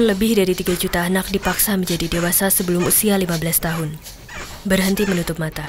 Lebih dari 3 juta anak dipaksa menjadi dewasa sebelum usia 15 tahun. Berhenti menutup mata.